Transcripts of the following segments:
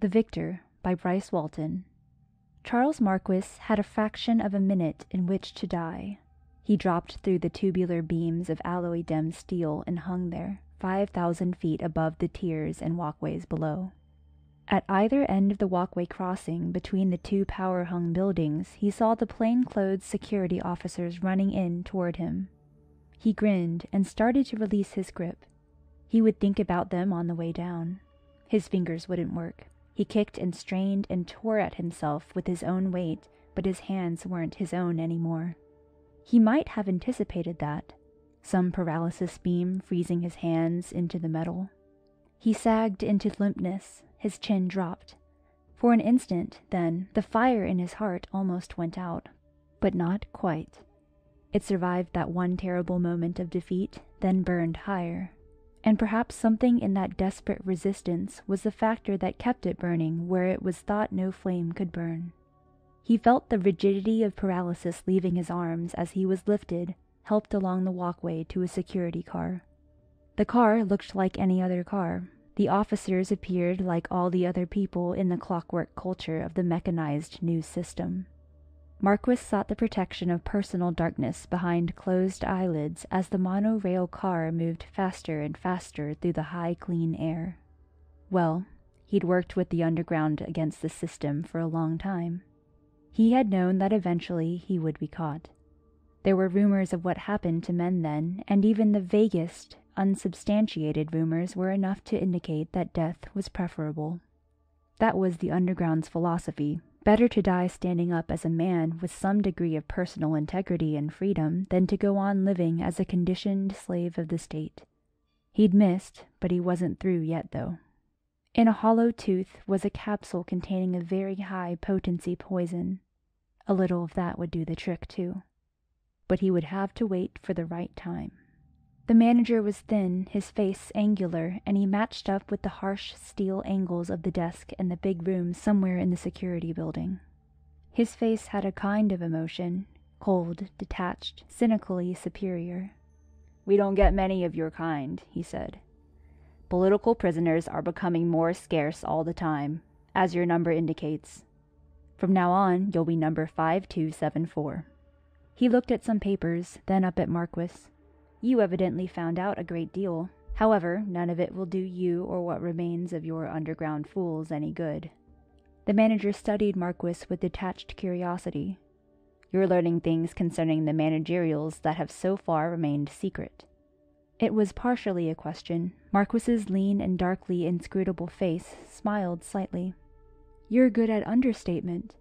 The Victor by Bryce Walton. Charles Marquis had a fraction of a minute in which to die. He dropped through the tubular beams of alloy demmed steel and hung there, five thousand feet above the tiers and walkways below. At either end of the walkway crossing between the two power hung buildings, he saw the plain-clothes security officers running in toward him. He grinned and started to release his grip. He would think about them on the way down. His fingers wouldn't work. He kicked and strained and tore at himself with his own weight, but his hands weren't his own any more. He might have anticipated that. Some paralysis beam freezing his hands into the metal. He sagged into limpness, his chin dropped. For an instant, then, the fire in his heart almost went out. But not quite. It survived that one terrible moment of defeat, then burned higher. And perhaps something in that desperate resistance was the factor that kept it burning where it was thought no flame could burn. He felt the rigidity of paralysis leaving his arms as he was lifted, helped along the walkway to a security car. The car looked like any other car. The officers appeared like all the other people in the clockwork culture of the mechanized new system. Marquis sought the protection of personal darkness behind closed eyelids as the monorail car moved faster and faster through the high, clean air. Well, he'd worked with the underground against the system for a long time. He had known that eventually he would be caught. There were rumors of what happened to men then, and even the vaguest, unsubstantiated rumors were enough to indicate that death was preferable. That was the underground's philosophy. Better to die standing up as a man with some degree of personal integrity and freedom than to go on living as a conditioned slave of the state. He'd missed, but he wasn't through yet, though. In a hollow tooth was a capsule containing a very high potency poison. A little of that would do the trick, too. But he would have to wait for the right time. The manager was thin, his face angular, and he matched up with the harsh steel angles of the desk in the big room somewhere in the security building. His face had a kind of emotion, cold, detached, cynically superior. We don't get many of your kind, he said. Political prisoners are becoming more scarce all the time, as your number indicates. From now on, you'll be number 5274. He looked at some papers, then up at Marquis. You evidently found out a great deal. However, none of it will do you or what remains of your underground fools any good. The manager studied Marquis with detached curiosity. You're learning things concerning the managerials that have so far remained secret. It was partially a question. Marquis's lean and darkly inscrutable face smiled slightly. You're good at understatement.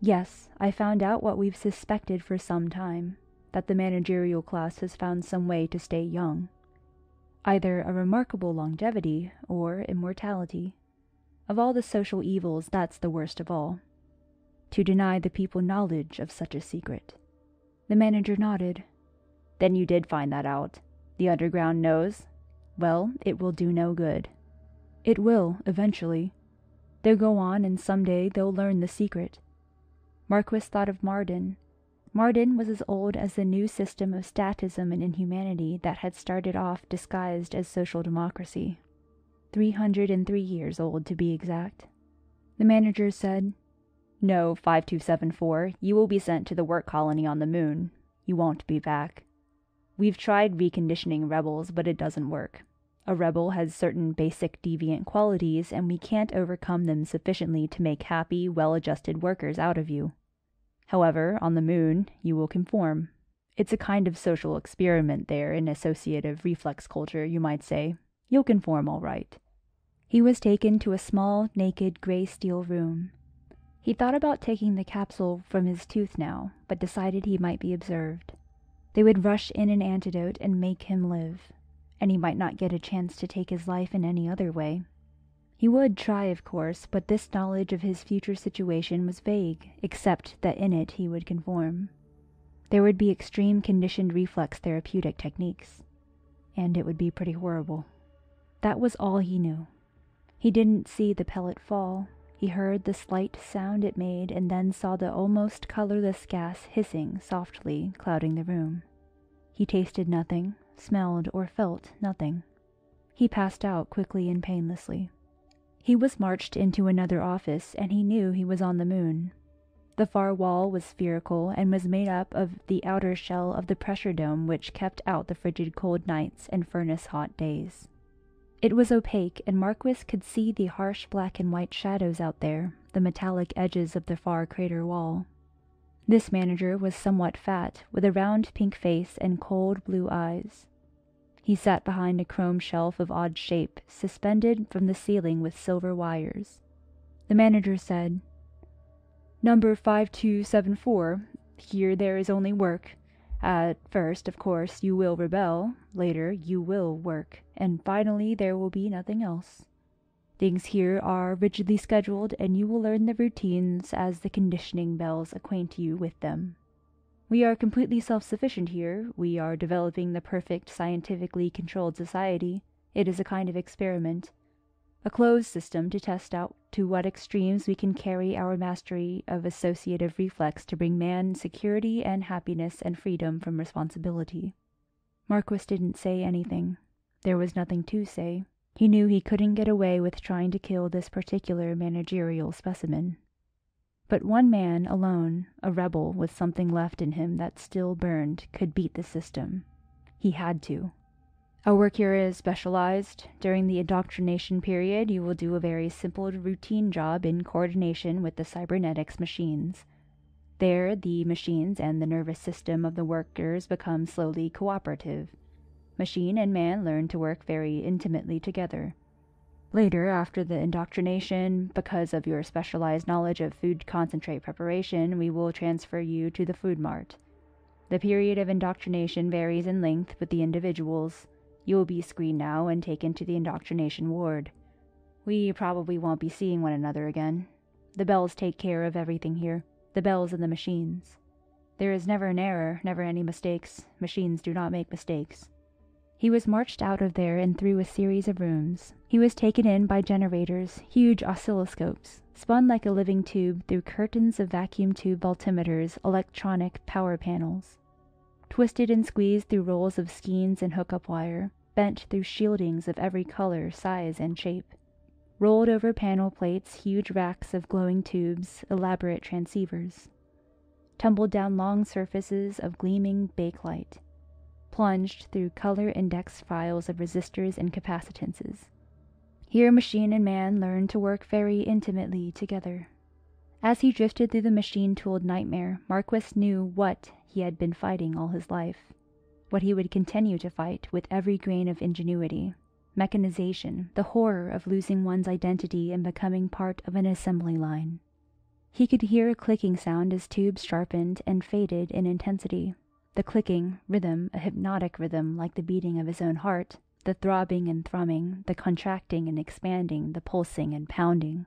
Yes, I found out what we've suspected for some time that the managerial class has found some way to stay young. Either a remarkable longevity or immortality. Of all the social evils, that's the worst of all. To deny the people knowledge of such a secret. The manager nodded. Then you did find that out. The underground knows? Well, it will do no good. It will, eventually. They'll go on and someday they'll learn the secret. Marquis thought of Marden, Marden was as old as the new system of statism and inhumanity that had started off disguised as social democracy. Three hundred and three years old, to be exact. The manager said, No, 5274, you will be sent to the work colony on the moon. You won't be back. We've tried reconditioning rebels, but it doesn't work. A rebel has certain basic deviant qualities, and we can't overcome them sufficiently to make happy, well adjusted workers out of you. However, on the moon, you will conform. It's a kind of social experiment there in associative reflex culture, you might say. You'll conform all right. He was taken to a small, naked, gray steel room. He thought about taking the capsule from his tooth now, but decided he might be observed. They would rush in an antidote and make him live, and he might not get a chance to take his life in any other way. He would try, of course, but this knowledge of his future situation was vague, except that in it he would conform. There would be extreme conditioned reflex therapeutic techniques. And it would be pretty horrible. That was all he knew. He didn't see the pellet fall. He heard the slight sound it made and then saw the almost colorless gas hissing softly, clouding the room. He tasted nothing, smelled or felt nothing. He passed out quickly and painlessly. He was marched into another office, and he knew he was on the moon. The far wall was spherical and was made up of the outer shell of the pressure dome which kept out the frigid cold nights and furnace hot days. It was opaque, and Marquis could see the harsh black and white shadows out there, the metallic edges of the far crater wall. This manager was somewhat fat, with a round pink face and cold blue eyes. He sat behind a chrome shelf of odd shape, suspended from the ceiling with silver wires. The manager said, Number 5274, here there is only work. At first, of course, you will rebel, later, you will work, and finally there will be nothing else. Things here are rigidly scheduled, and you will learn the routines as the conditioning bells acquaint you with them. We are completely self sufficient here. We are developing the perfect scientifically controlled society. It is a kind of experiment, a closed system to test out to what extremes we can carry our mastery of associative reflex to bring man security and happiness and freedom from responsibility. Marquis didn't say anything. There was nothing to say. He knew he couldn't get away with trying to kill this particular managerial specimen. But one man alone, a rebel with something left in him that still burned, could beat the system. He had to. Our work here is specialized. During the indoctrination period, you will do a very simple routine job in coordination with the cybernetics machines. There, the machines and the nervous system of the workers become slowly cooperative. Machine and man learn to work very intimately together. Later, after the indoctrination, because of your specialized knowledge of food concentrate preparation, we will transfer you to the food mart. The period of indoctrination varies in length with the individuals. You will be screened now and taken to the indoctrination ward. We probably won't be seeing one another again. The bells take care of everything here, the bells and the machines. There is never an error, never any mistakes. Machines do not make mistakes. He was marched out of there and through a series of rooms. He was taken in by generators, huge oscilloscopes, spun like a living tube through curtains of vacuum tube voltimeters, electronic power panels. Twisted and squeezed through rolls of skeins and hookup wire, bent through shieldings of every color, size, and shape. Rolled over panel plates, huge racks of glowing tubes, elaborate transceivers. Tumbled down long surfaces of gleaming bakelite plunged through color index files of resistors and capacitances. Here machine and man learned to work very intimately together. As he drifted through the machine tooled nightmare, Marquis knew what he had been fighting all his life, what he would continue to fight with every grain of ingenuity mechanization, the horror of losing one's identity and becoming part of an assembly line. He could hear a clicking sound as tubes sharpened and faded in intensity. The clicking, rhythm, a hypnotic rhythm like the beating of his own heart, the throbbing and thrumming, the contracting and expanding, the pulsing and pounding.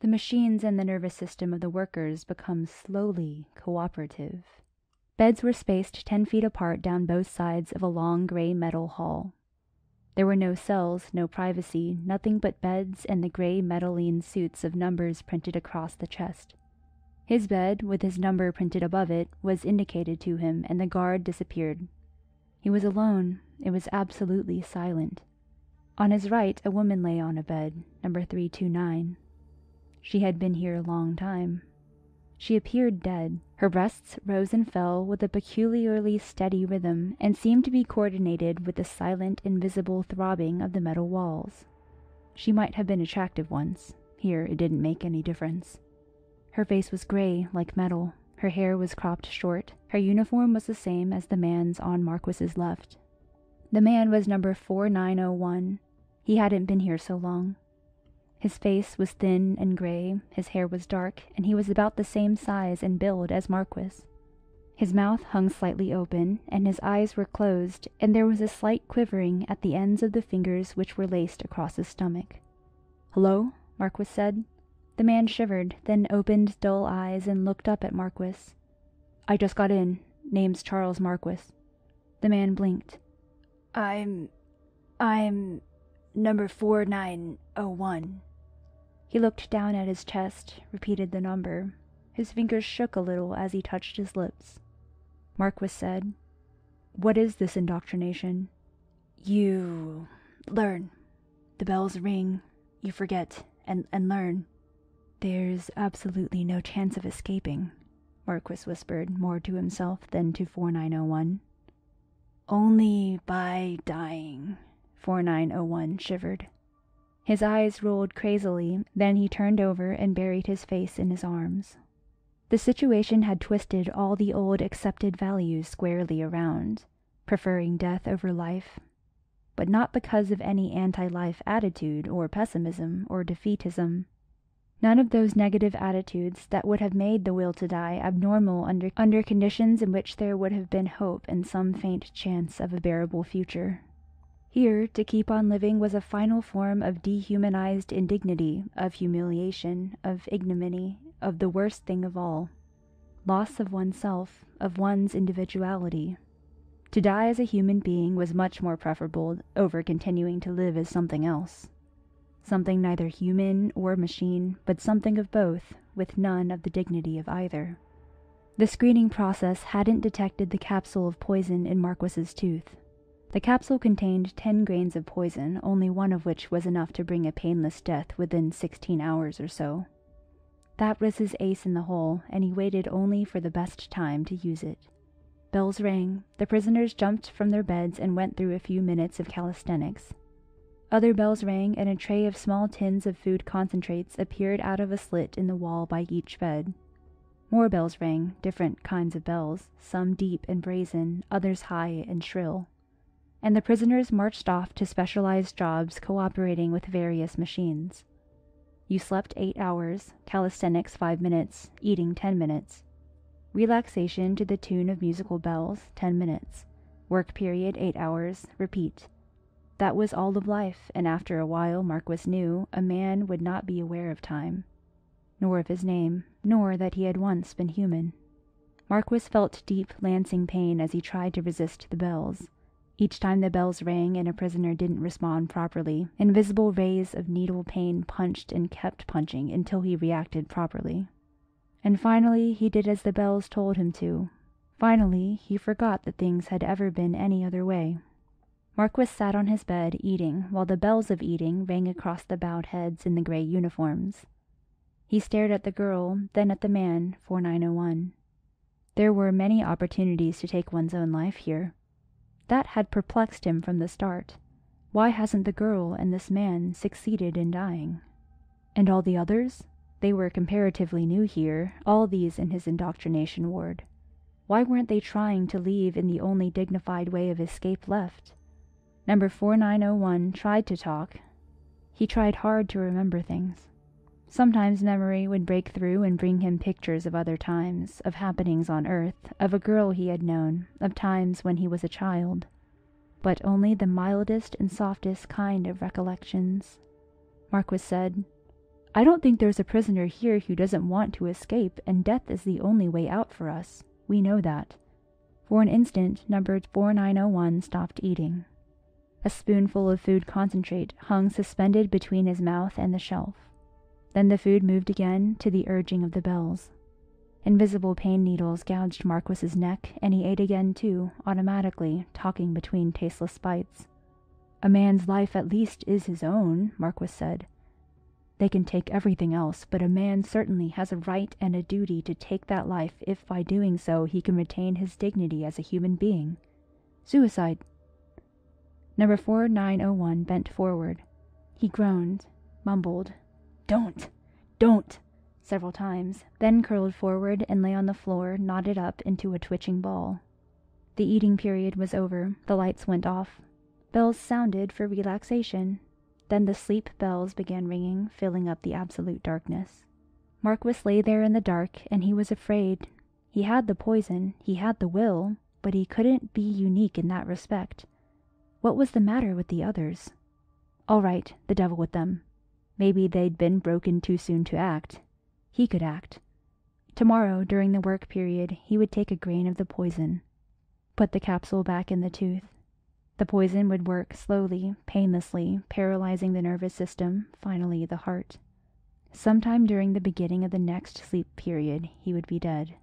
The machines and the nervous system of the workers become slowly cooperative. Beds were spaced ten feet apart down both sides of a long gray metal hall. There were no cells, no privacy, nothing but beds and the gray metalline suits of numbers printed across the chest. His bed, with his number printed above it, was indicated to him, and the guard disappeared. He was alone. It was absolutely silent. On his right, a woman lay on a bed, number 329. She had been here a long time. She appeared dead. Her breasts rose and fell with a peculiarly steady rhythm and seemed to be coordinated with the silent, invisible throbbing of the metal walls. She might have been attractive once. Here it didn't make any difference. Her face was gray, like metal. Her hair was cropped short. Her uniform was the same as the man's on Marquis's left. The man was number 4901. He hadn't been here so long. His face was thin and gray, his hair was dark, and he was about the same size and build as Marquis. His mouth hung slightly open, and his eyes were closed, and there was a slight quivering at the ends of the fingers which were laced across his stomach. Hello? Marquis said. The man shivered, then opened dull eyes and looked up at Marquis. I just got in. Name's Charles Marquis. The man blinked. I'm. I'm. number 4901. He looked down at his chest, repeated the number. His fingers shook a little as he touched his lips. Marquis said, What is this indoctrination? You learn. The bells ring. you forget and, and learn. There's absolutely no chance of escaping, Marquis whispered, more to himself than to 4901. Only by dying, 4901 shivered. His eyes rolled crazily, then he turned over and buried his face in his arms. The situation had twisted all the old accepted values squarely around, preferring death over life, but not because of any anti life attitude or pessimism or defeatism. None of those negative attitudes that would have made the will to die abnormal under, under conditions in which there would have been hope and some faint chance of a bearable future. Here, to keep on living was a final form of dehumanized indignity, of humiliation, of ignominy, of the worst thing of all loss of oneself, of one's individuality. To die as a human being was much more preferable over continuing to live as something else. Something neither human or machine, but something of both, with none of the dignity of either. The screening process hadn't detected the capsule of poison in Marquis's tooth. The capsule contained 10 grains of poison, only one of which was enough to bring a painless death within 16 hours or so. That was his ace in the hole, and he waited only for the best time to use it. Bells rang. The prisoners jumped from their beds and went through a few minutes of calisthenics. Other bells rang, and a tray of small tins of food concentrates appeared out of a slit in the wall by each bed. More bells rang, different kinds of bells, some deep and brazen, others high and shrill and the prisoners marched off to specialized jobs cooperating with various machines. You slept eight hours, calisthenics five minutes, eating ten minutes. Relaxation to the tune of musical bells, ten minutes. Work period eight hours, repeat. That was all of life, and after a while Marquis knew a man would not be aware of time, nor of his name, nor that he had once been human. Marquis felt deep lancing pain as he tried to resist the bells. Each time the bells rang and a prisoner didn't respond properly, invisible rays of needle pain punched and kept punching until he reacted properly. And finally he did as the bells told him to. Finally he forgot that things had ever been any other way. Marquis sat on his bed eating while the bells of eating rang across the bowed heads in the gray uniforms. He stared at the girl, then at the man, 4901. There were many opportunities to take one's own life here. That had perplexed him from the start. Why hasn't the girl and this man succeeded in dying? And all the others? They were comparatively new here, all these in his indoctrination ward. Why weren't they trying to leave in the only dignified way of escape left? Number 4901 tried to talk. He tried hard to remember things. Sometimes memory would break through and bring him pictures of other times, of happenings on earth, of a girl he had known, of times when he was a child. But only the mildest and softest kind of recollections. Marquis said, I don't think there's a prisoner here who doesn't want to escape, and death is the only way out for us. We know that. For an instant, number 4901 stopped eating. A spoonful of food concentrate hung suspended between his mouth and the shelf. Then the food moved again to the urging of the bells. Invisible pain needles gouged Marquis's neck, and he ate again too, automatically, talking between tasteless bites. A man's life at least is his own, Marquis said. They can take everything else, but a man certainly has a right and a duty to take that life if by doing so he can retain his dignity as a human being. Suicide. Number 4901 bent forward. He groaned, mumbled, don't! Don't! several times, then curled forward and lay on the floor knotted up into a twitching ball. The eating period was over. The lights went off. Bells sounded for relaxation. Then the sleep bells began ringing, filling up the absolute darkness. Marquis lay there in the dark, and he was afraid. He had the poison, he had the will, but he couldn't be unique in that respect. What was the matter with the others? All right, the devil with them. Maybe they'd been broken too soon to act. He could act. Tomorrow, during the work period, he would take a grain of the poison. Put the capsule back in the tooth. The poison would work slowly, painlessly, paralyzing the nervous system, finally the heart. Sometime during the beginning of the next sleep period, he would be dead.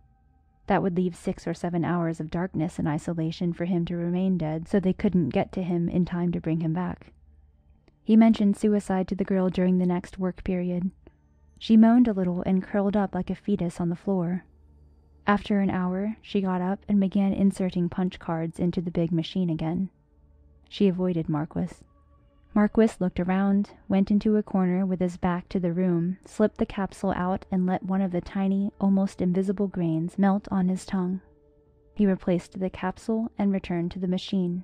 That would leave six or seven hours of darkness and isolation for him to remain dead, so they couldn't get to him in time to bring him back. He mentioned suicide to the girl during the next work period. She moaned a little and curled up like a fetus on the floor. After an hour, she got up and began inserting punch cards into the big machine again. She avoided Marquis. Marquis looked around, went into a corner with his back to the room, slipped the capsule out, and let one of the tiny, almost invisible grains melt on his tongue. He replaced the capsule and returned to the machine.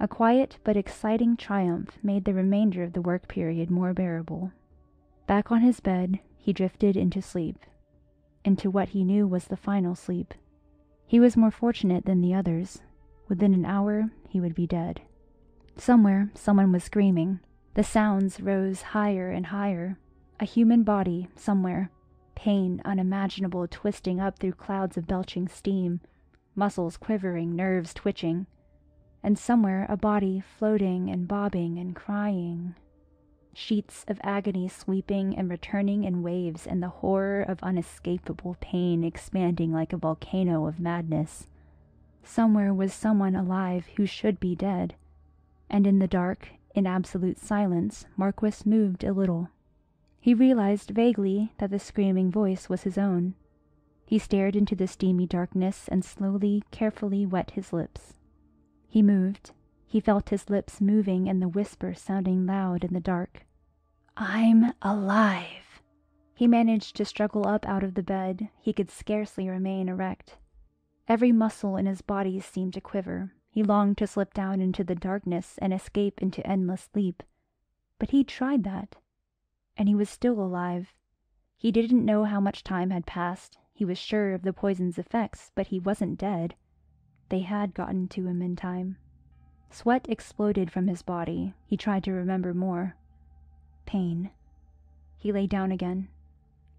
A quiet but exciting triumph made the remainder of the work period more bearable. Back on his bed, he drifted into sleep, into what he knew was the final sleep. He was more fortunate than the others. Within an hour, he would be dead. Somewhere, someone was screaming. The sounds rose higher and higher. A human body, somewhere. Pain unimaginable twisting up through clouds of belching steam. Muscles quivering, nerves twitching. And somewhere a body floating and bobbing and crying. Sheets of agony sweeping and returning in waves, and the horror of unescapable pain expanding like a volcano of madness. Somewhere was someone alive who should be dead and in the dark, in absolute silence, Marquis moved a little. He realized vaguely that the screaming voice was his own. He stared into the steamy darkness and slowly, carefully wet his lips. He moved. He felt his lips moving and the whisper sounding loud in the dark. I'm alive. He managed to struggle up out of the bed. He could scarcely remain erect. Every muscle in his body seemed to quiver. He longed to slip down into the darkness and escape into endless sleep. But he'd tried that. And he was still alive. He didn't know how much time had passed. He was sure of the poison's effects, but he wasn't dead. They had gotten to him in time. Sweat exploded from his body. He tried to remember more. Pain. He lay down again.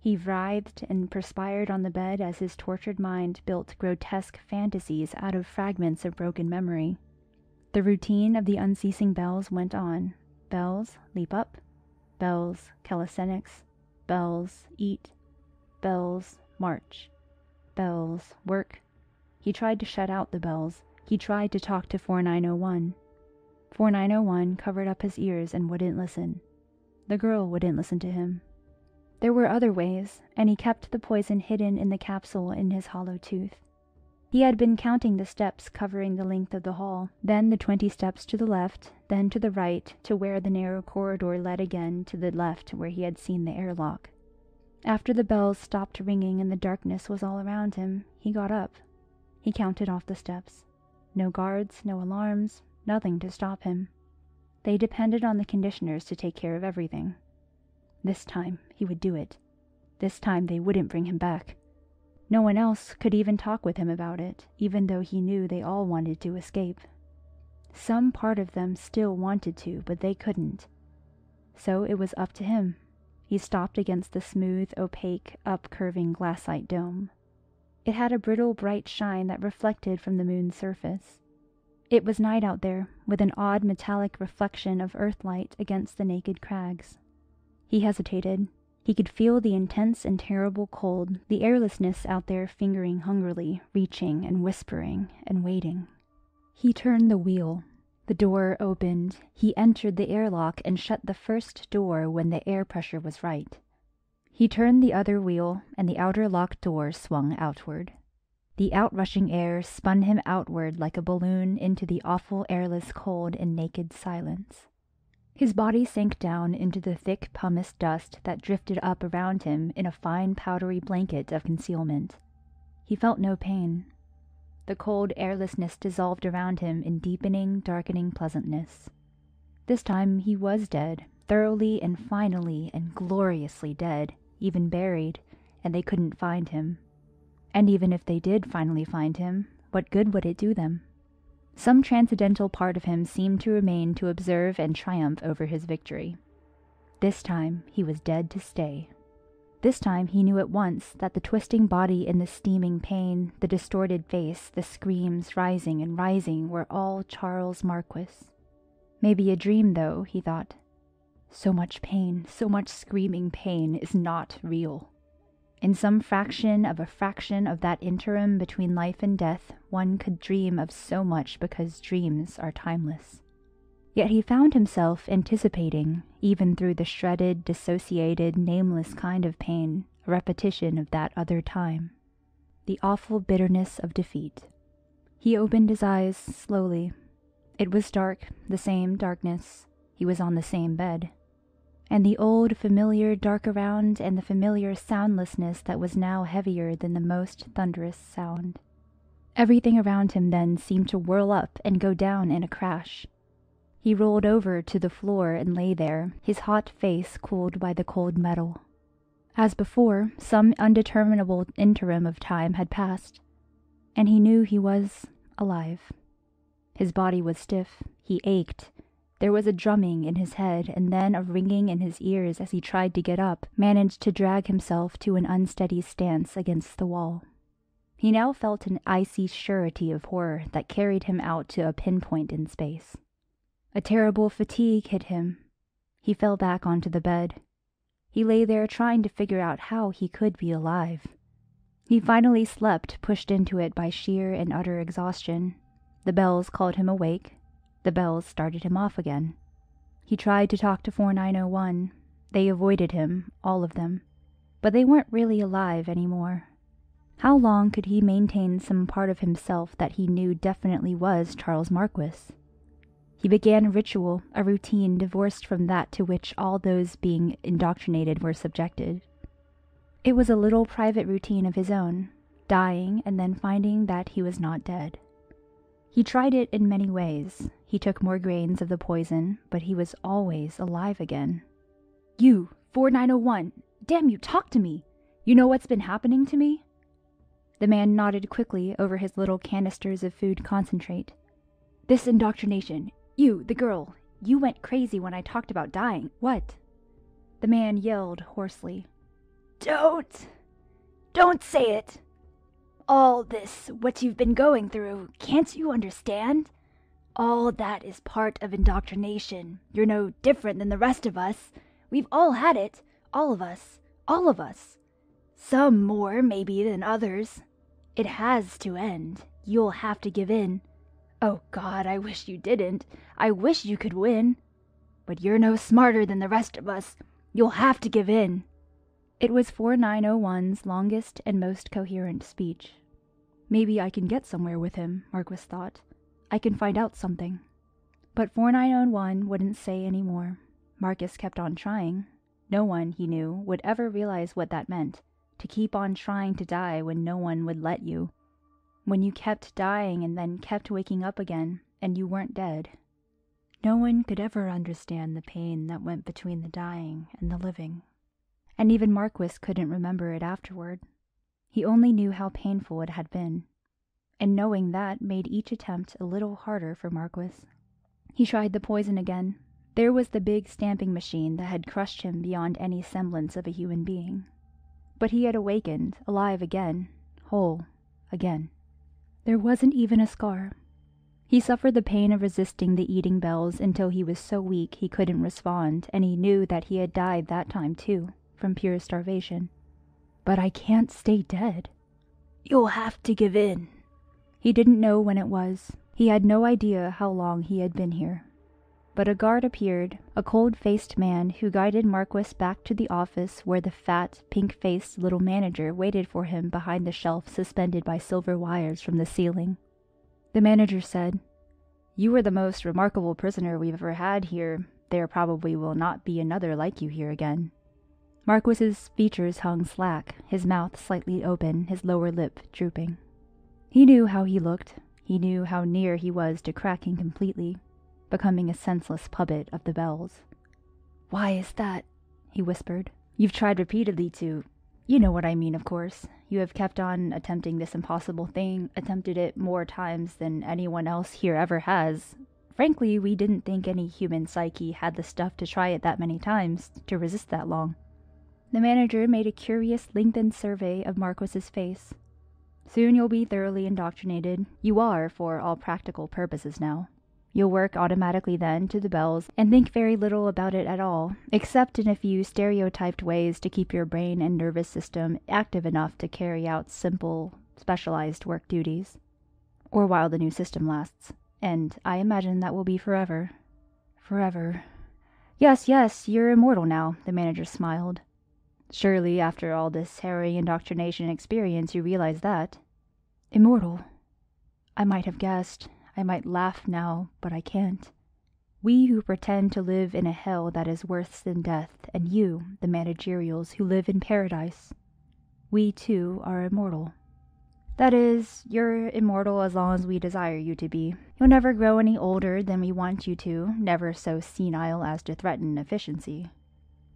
He writhed and perspired on the bed as his tortured mind built grotesque fantasies out of fragments of broken memory. The routine of the unceasing bells went on. Bells, leap up. Bells, calisthenics. Bells, eat. Bells, march. Bells, work. He tried to shut out the bells. He tried to talk to 4901. 4901 covered up his ears and wouldn't listen. The girl wouldn't listen to him. There were other ways, and he kept the poison hidden in the capsule in his hollow tooth. He had been counting the steps covering the length of the hall, then the twenty steps to the left, then to the right, to where the narrow corridor led again to the left where he had seen the airlock. After the bells stopped ringing and the darkness was all around him, he got up. He counted off the steps. No guards, no alarms, nothing to stop him. They depended on the conditioners to take care of everything. This time he would do it. This time they wouldn't bring him back. No one else could even talk with him about it, even though he knew they all wanted to escape. Some part of them still wanted to, but they couldn't. So it was up to him. He stopped against the smooth, opaque, up-curving glassite dome. It had a brittle, bright shine that reflected from the moon's surface. It was night out there, with an odd metallic reflection of earthlight against the naked crags. He hesitated. He could feel the intense and terrible cold, the airlessness out there fingering hungrily, reaching and whispering and waiting. He turned the wheel. The door opened. He entered the airlock and shut the first door when the air pressure was right. He turned the other wheel, and the outer lock door swung outward. The outrushing air spun him outward like a balloon into the awful airless cold and naked silence. His body sank down into the thick pumice dust that drifted up around him in a fine powdery blanket of concealment. He felt no pain. The cold airlessness dissolved around him in deepening, darkening pleasantness. This time he was dead, thoroughly and finally and gloriously dead, even buried, and they couldn't find him. And even if they did finally find him, what good would it do them? Some transcendental part of him seemed to remain to observe and triumph over his victory. This time he was dead to stay. This time he knew at once that the twisting body in the steaming pain, the distorted face, the screams rising and rising were all Charles Marquis. Maybe a dream, though, he thought. So much pain, so much screaming pain is not real. In some fraction of a fraction of that interim between life and death, one could dream of so much because dreams are timeless. Yet he found himself anticipating, even through the shredded, dissociated, nameless kind of pain, a repetition of that other time. The awful bitterness of defeat. He opened his eyes slowly. It was dark, the same darkness. He was on the same bed. And the old familiar dark around and the familiar soundlessness that was now heavier than the most thunderous sound. Everything around him then seemed to whirl up and go down in a crash. He rolled over to the floor and lay there, his hot face cooled by the cold metal. As before, some undeterminable interim of time had passed, and he knew he was alive. His body was stiff, he ached. There was a drumming in his head and then a ringing in his ears as he tried to get up, managed to drag himself to an unsteady stance against the wall. He now felt an icy surety of horror that carried him out to a pinpoint in space. A terrible fatigue hit him. He fell back onto the bed. He lay there trying to figure out how he could be alive. He finally slept, pushed into it by sheer and utter exhaustion. The bells called him awake. The bells started him off again. He tried to talk to 4901. They avoided him, all of them. But they weren't really alive anymore. How long could he maintain some part of himself that he knew definitely was Charles Marquis? He began a ritual, a routine divorced from that to which all those being indoctrinated were subjected. It was a little private routine of his own, dying and then finding that he was not dead. He tried it in many ways. He took more grains of the poison, but he was always alive again. You, 4901, damn you, talk to me! You know what's been happening to me? The man nodded quickly over his little canisters of food concentrate. This indoctrination. You, the girl, you went crazy when I talked about dying. What? The man yelled hoarsely. Don't! Don't say it! All this, what you've been going through, can't you understand? All that is part of indoctrination. You're no different than the rest of us. We've all had it. All of us. All of us. Some more, maybe, than others. It has to end. You'll have to give in. Oh God, I wish you didn't. I wish you could win. But you're no smarter than the rest of us. You'll have to give in. It was 4901's longest and most coherent speech. Maybe I can get somewhere with him, Marquis thought. I can find out something. But 4901 wouldn't say any more. Marcus kept on trying. No one, he knew, would ever realize what that meant to keep on trying to die when no one would let you. When you kept dying and then kept waking up again, and you weren't dead. No one could ever understand the pain that went between the dying and the living and even Marquis couldn't remember it afterward. He only knew how painful it had been, and knowing that made each attempt a little harder for Marquis. He tried the poison again. There was the big stamping machine that had crushed him beyond any semblance of a human being. But he had awakened, alive again, whole, again. There wasn't even a scar. He suffered the pain of resisting the eating bells until he was so weak he couldn't respond, and he knew that he had died that time too from pure starvation. But I can't stay dead. You'll have to give in. He didn't know when it was. He had no idea how long he had been here. But a guard appeared, a cold faced man who guided Marquis back to the office where the fat, pink faced little manager waited for him behind the shelf suspended by silver wires from the ceiling. The manager said, You are the most remarkable prisoner we've ever had here. There probably will not be another like you here again. Marquis's features hung slack, his mouth slightly open, his lower lip drooping. He knew how he looked. He knew how near he was to cracking completely, becoming a senseless puppet of the bells. Why is that? he whispered. You've tried repeatedly to. You know what I mean, of course. You have kept on attempting this impossible thing, attempted it more times than anyone else here ever has. Frankly, we didn't think any human psyche had the stuff to try it that many times, to resist that long. The manager made a curious lengthened survey of Marquis's face. Soon you'll be thoroughly indoctrinated. You are, for all practical purposes now. You'll work automatically then to the bells and think very little about it at all, except in a few stereotyped ways to keep your brain and nervous system active enough to carry out simple, specialized work duties. Or while the new system lasts. And I imagine that will be forever. Forever. Yes, yes, you're immortal now, the manager smiled. Surely, after all this harrowing indoctrination experience, you realize that. Immortal. I might have guessed. I might laugh now, but I can't. We who pretend to live in a hell that is worse than death, and you, the managerials, who live in paradise. We, too, are immortal. That is, you're immortal as long as we desire you to be. You'll never grow any older than we want you to, never so senile as to threaten efficiency.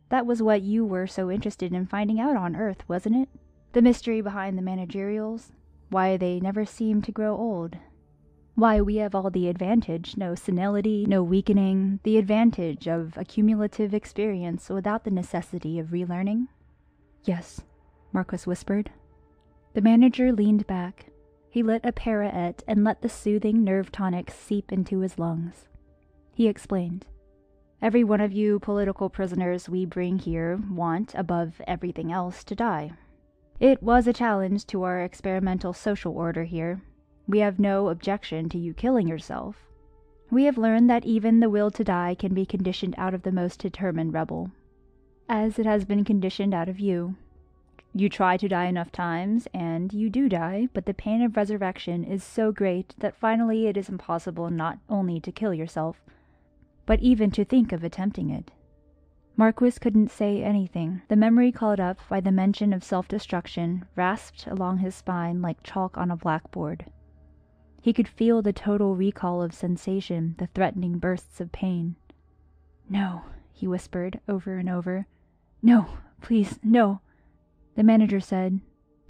That was what you were so interested in finding out on Earth, wasn't it? The mystery behind the managerials? Why they never seem to grow old? Why we have all the advantage no senility, no weakening, the advantage of accumulative experience without the necessity of relearning? Yes, Marquis whispered. The manager leaned back. He lit a Para-Et and let the soothing nerve tonic seep into his lungs. He explained. Every one of you political prisoners we bring here want, above everything else, to die. It was a challenge to our experimental social order here. We have no objection to you killing yourself. We have learned that even the will to die can be conditioned out of the most determined rebel, as it has been conditioned out of you. You try to die enough times, and you do die, but the pain of resurrection is so great that finally it is impossible not only to kill yourself, but even to think of attempting it. Marquis couldn't say anything. The memory called up by the mention of self destruction rasped along his spine like chalk on a blackboard. He could feel the total recall of sensation, the threatening bursts of pain. No, he whispered over and over. No, please, no. The manager said,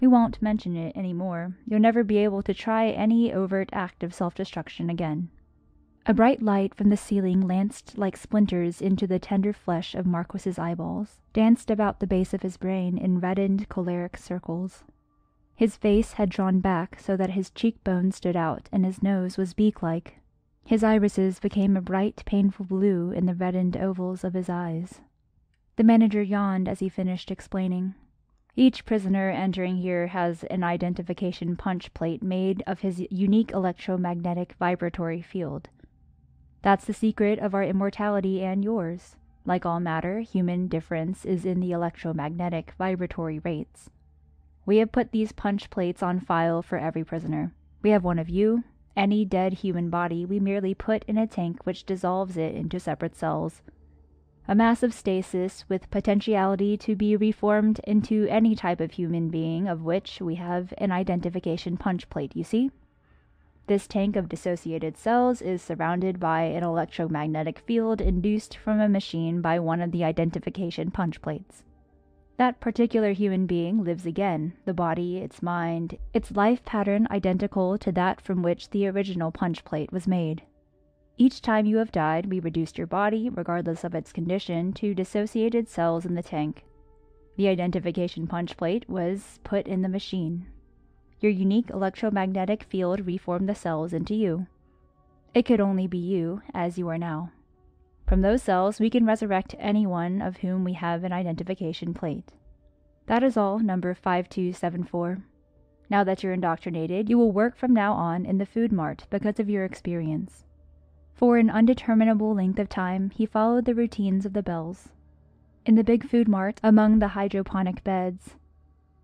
We won't mention it any more. You'll never be able to try any overt act of self destruction again. A bright light from the ceiling lanced like splinters into the tender flesh of Marquis's eyeballs, danced about the base of his brain in reddened choleric circles. His face had drawn back so that his cheekbones stood out and his nose was beak-like. His irises became a bright, painful blue in the reddened ovals of his eyes. The manager yawned as he finished explaining. Each prisoner entering here has an identification punch plate made of his unique electromagnetic vibratory field. That's the secret of our immortality and yours. Like all matter, human difference is in the electromagnetic vibratory rates. We have put these punch plates on file for every prisoner. We have one of you. Any dead human body we merely put in a tank which dissolves it into separate cells. A mass of stasis with potentiality to be reformed into any type of human being of which we have an identification punch plate, you see? This tank of dissociated cells is surrounded by an electromagnetic field induced from a machine by one of the identification punch plates. That particular human being lives again, the body, its mind, its life pattern identical to that from which the original punch plate was made. Each time you have died, we reduced your body, regardless of its condition, to dissociated cells in the tank. The identification punch plate was put in the machine. Your unique electromagnetic field reformed the cells into you. It could only be you, as you are now. From those cells, we can resurrect anyone of whom we have an identification plate. That is all, number 5274. Now that you're indoctrinated, you will work from now on in the food mart because of your experience. For an undeterminable length of time, he followed the routines of the bells. In the big food mart, among the hydroponic beds,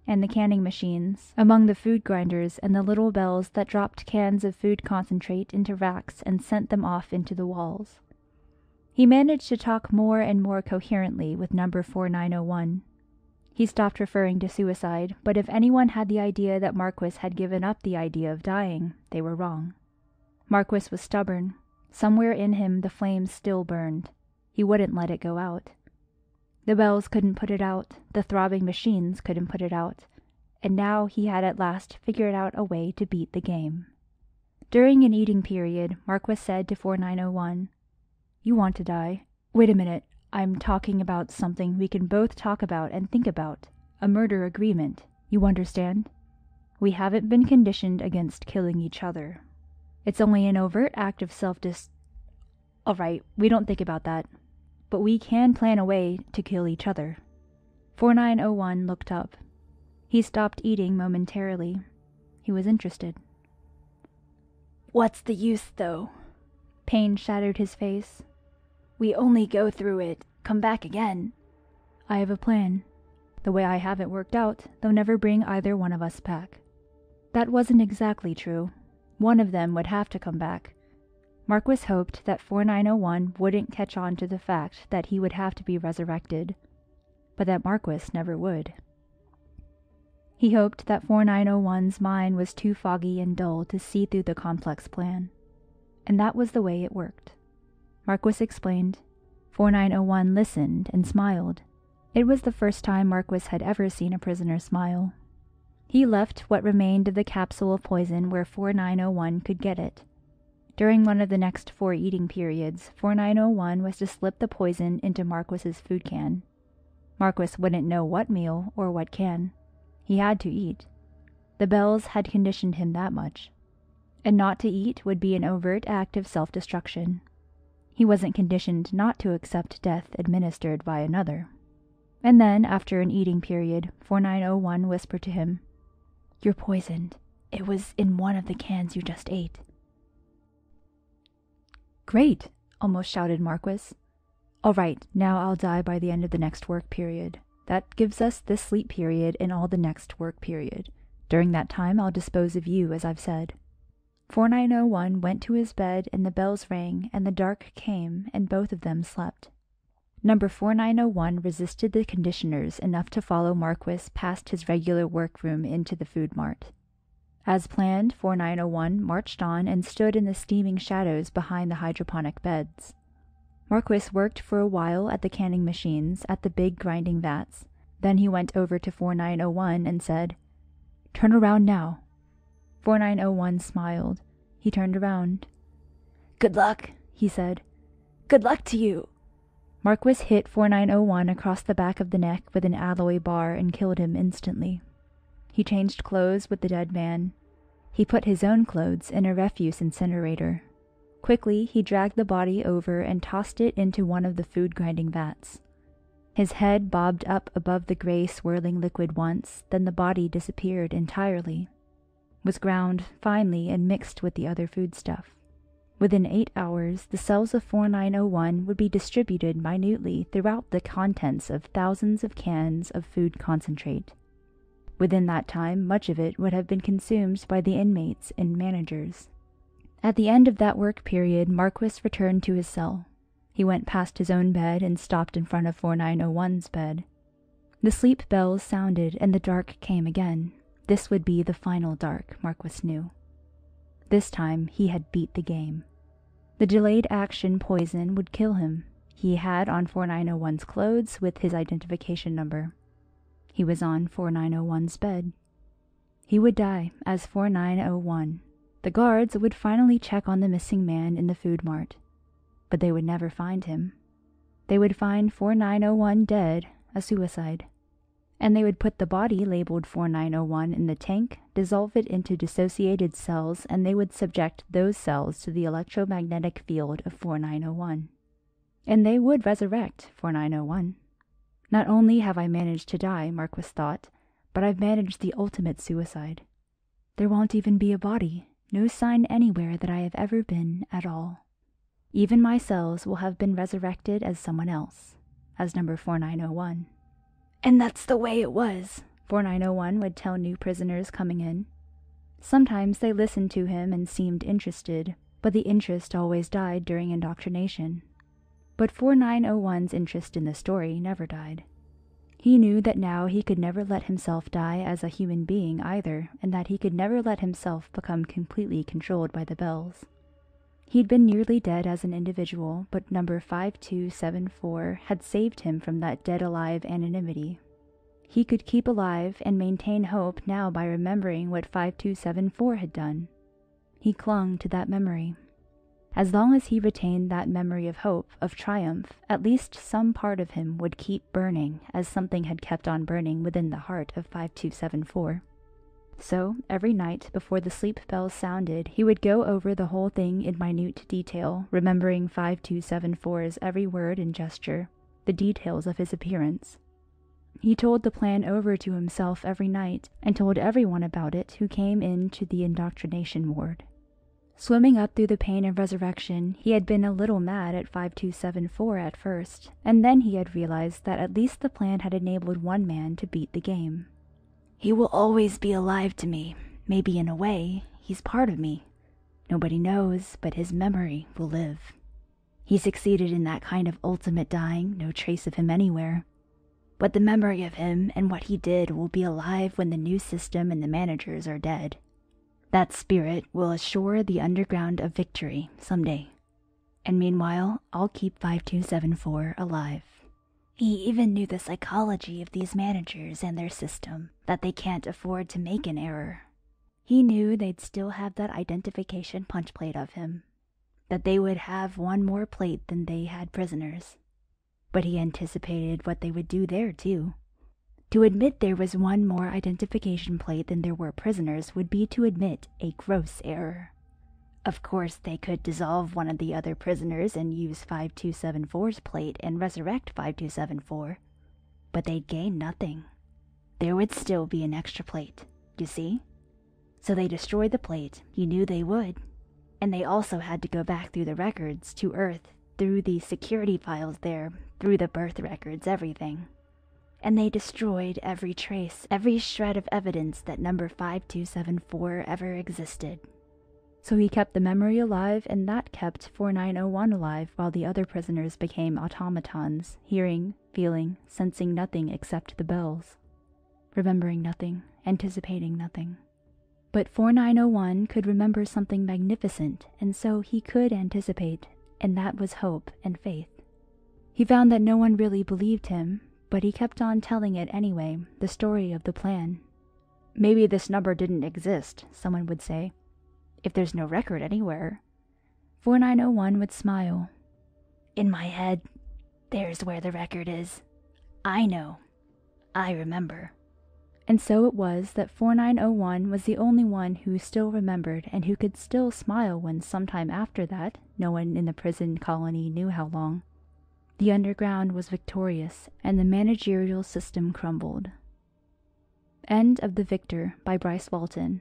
and the canning machines, among the food grinders and the little bells that dropped cans of food concentrate into racks and sent them off into the walls. He managed to talk more and more coherently with number 4901. He stopped referring to suicide, but if anyone had the idea that Marquis had given up the idea of dying, they were wrong. Marquis was stubborn. Somewhere in him the flame still burned. He wouldn't let it go out. The bells couldn't put it out, the throbbing machines couldn't put it out, and now he had at last figured out a way to beat the game. During an eating period, Marquis said to 4901, You want to die. Wait a minute, I'm talking about something we can both talk about and think about. A murder agreement. You understand? We haven't been conditioned against killing each other. It's only an overt act of self dis. All right, we don't think about that but we can plan a way to kill each other. 4901 looked up. He stopped eating momentarily. He was interested. What's the use, though? Pain shadowed his face. We only go through it, come back again. I have a plan. The way I have it worked out, they'll never bring either one of us back. That wasn't exactly true. One of them would have to come back. Marquis hoped that 4901 wouldn't catch on to the fact that he would have to be resurrected, but that Marquis never would. He hoped that 4901's mind was too foggy and dull to see through the complex plan. And that was the way it worked. Marquis explained. 4901 listened and smiled. It was the first time Marquis had ever seen a prisoner smile. He left what remained of the capsule of poison where 4901 could get it. During one of the next four eating periods, 4901 was to slip the poison into Marquis's food can. Marquis wouldn't know what meal or what can. He had to eat. The bells had conditioned him that much. And not to eat would be an overt act of self destruction. He wasn't conditioned not to accept death administered by another. And then, after an eating period, 4901 whispered to him, You're poisoned. It was in one of the cans you just ate. Great! almost shouted Marquis. All right, now I'll die by the end of the next work period. That gives us this sleep period and all the next work period. During that time, I'll dispose of you, as I've said. 4901 went to his bed, and the bells rang, and the dark came, and both of them slept. Number 4901 resisted the conditioners enough to follow Marquis past his regular workroom into the food mart. As planned, 4901 marched on and stood in the steaming shadows behind the hydroponic beds. Marquis worked for a while at the canning machines at the big grinding vats. Then he went over to 4901 and said, Turn around now. 4901 smiled. He turned around. Good luck, he said. Good luck to you. Marquis hit 4901 across the back of the neck with an alloy bar and killed him instantly. He changed clothes with the dead man. He put his own clothes in a refuse incinerator. Quickly, he dragged the body over and tossed it into one of the food grinding vats. His head bobbed up above the gray swirling liquid once, then the body disappeared entirely. Was ground finely and mixed with the other foodstuff. Within eight hours, the cells of 4901 would be distributed minutely throughout the contents of thousands of cans of food concentrate. Within that time, much of it would have been consumed by the inmates and managers. At the end of that work period, Marquis returned to his cell. He went past his own bed and stopped in front of 4901's bed. The sleep bells sounded and the dark came again. This would be the final dark, Marquis knew. This time he had beat the game. The delayed action poison would kill him. He had on 4901's clothes with his identification number. He was on 4901's bed. He would die as 4901. The guards would finally check on the missing man in the food mart, but they would never find him. They would find 4901 dead, a suicide. And they would put the body labeled 4901 in the tank, dissolve it into dissociated cells, and they would subject those cells to the electromagnetic field of 4901. And they would resurrect 4901. Not only have I managed to die, Marquis thought, but I've managed the ultimate suicide. There won't even be a body, no sign anywhere that I have ever been at all. Even my cells will have been resurrected as someone else, as number 4901. And that's the way it was, 4901 would tell new prisoners coming in. Sometimes they listened to him and seemed interested, but the interest always died during indoctrination. But 4901's interest in the story never died. He knew that now he could never let himself die as a human being either, and that he could never let himself become completely controlled by the bells. He'd been nearly dead as an individual, but number 5274 had saved him from that dead alive anonymity. He could keep alive and maintain hope now by remembering what 5274 had done. He clung to that memory. As long as he retained that memory of hope, of triumph, at least some part of him would keep burning, as something had kept on burning within the heart of 5274. So, every night before the sleep bells sounded, he would go over the whole thing in minute detail, remembering 5274's every word and gesture, the details of his appearance. He told the plan over to himself every night, and told everyone about it who came in to the indoctrination ward. Swimming up through the pain of resurrection, he had been a little mad at 5274 at first, and then he had realized that at least the plan had enabled one man to beat the game. He will always be alive to me. Maybe in a way, he's part of me. Nobody knows, but his memory will live. He succeeded in that kind of ultimate dying, no trace of him anywhere. But the memory of him and what he did will be alive when the new system and the managers are dead. That spirit will assure the underground of victory someday. And meanwhile, I'll keep 5274 alive. He even knew the psychology of these managers and their system, that they can't afford to make an error. He knew they'd still have that identification punch plate of him, that they would have one more plate than they had prisoners. But he anticipated what they would do there, too. To admit there was one more identification plate than there were prisoners would be to admit a gross error. Of course, they could dissolve one of the other prisoners and use 5274's plate and resurrect 5274, but they'd gain nothing. There would still be an extra plate, you see? So they destroyed the plate, you knew they would. And they also had to go back through the records to Earth, through the security files there, through the birth records, everything and they destroyed every trace, every shred of evidence that number 5274 ever existed. So he kept the memory alive, and that kept 4901 alive while the other prisoners became automatons, hearing, feeling, sensing nothing except the bells, remembering nothing, anticipating nothing. But 4901 could remember something magnificent, and so he could anticipate, and that was hope and faith. He found that no one really believed him, but he kept on telling it anyway, the story of the plan. Maybe this number didn't exist, someone would say. If there's no record anywhere. 4901 would smile. In my head, there's where the record is. I know. I remember. And so it was that 4901 was the only one who still remembered and who could still smile when sometime after that, no one in the prison colony knew how long, the underground was victorious, and the managerial system crumbled. End of The Victor by Bryce Walton.